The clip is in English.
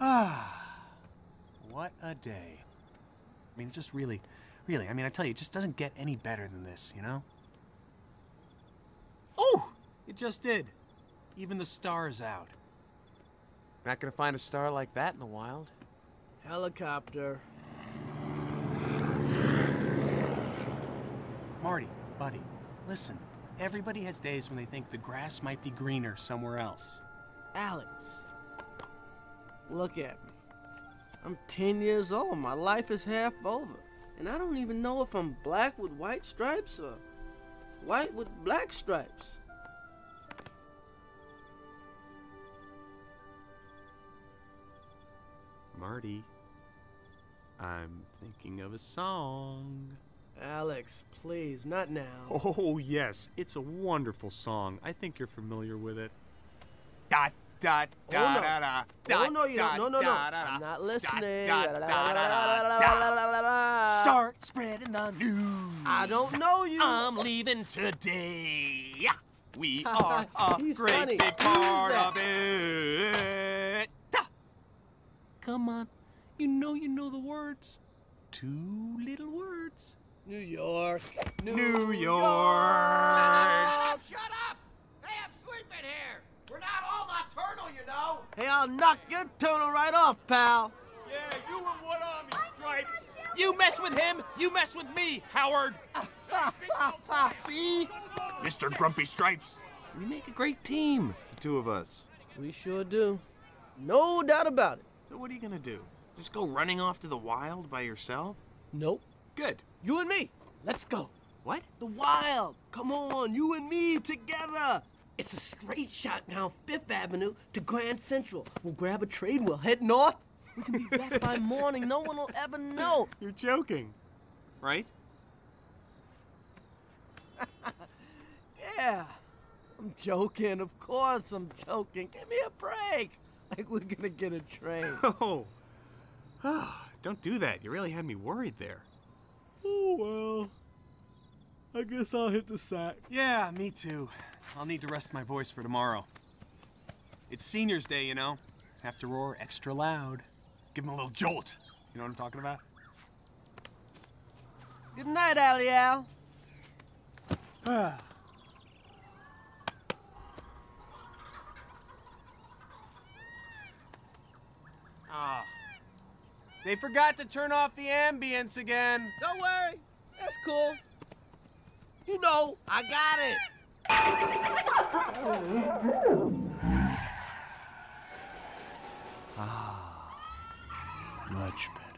Ah, what a day. I mean, it just really, really, I mean, I tell you, it just doesn't get any better than this, you know? Oh, it just did. Even the stars out. Not gonna find a star like that in the wild. Helicopter. Marty, buddy, listen. Everybody has days when they think the grass might be greener somewhere else. Alex. Look at me. I'm 10 years old. My life is half over. And I don't even know if I'm black with white stripes or white with black stripes. Marty, I'm thinking of a song. Alex, please, not now. Oh, yes, it's a wonderful song. I think you're familiar with it. Dot, dot, Oh, no. da, da. Oh, no, you dot, don't. No, no, no. da, da, da. I'm not listening. dot, da, da, da, da, da. Start spreading the news. I don't know you. I'm leaving today. We are a He's great funny. big part of it. Da. Come on, you know you know the words. Two little words. New York. New York. Oh, shut up! Hey, I'm sleeping here. We're not all nocturnal, you know. Hey, I'll knock your tunnel right off, pal. Yeah, you and what army stripes? You mess with him, you mess with me, Howard. See? Mr. Grumpy Stripes. We make a great team, The two of us. We sure do. No doubt about it. So what are you gonna do? Just go running off to the wild by yourself? Nope. Good. You and me. Let's go. What? The wild. Come on, you and me together. It's a straight shot down Fifth Avenue to Grand Central. We'll grab a train. We'll head north. We can be back by morning. No one will ever know. You're joking. Right? Yeah. I'm joking. Of course I'm joking. Give me a break. Like we're gonna get a train. Oh. Don't do that. You really had me worried there. oh well. I guess I'll hit the sack. Yeah, me too. I'll need to rest my voice for tomorrow. It's seniors day, you know. Have to roar extra loud. Give them a little jolt. You know what I'm talking about? Good night, Allie Al. Ah. They forgot to turn off the ambience again. Don't worry. That's cool. You know, I got it. Ah, much better.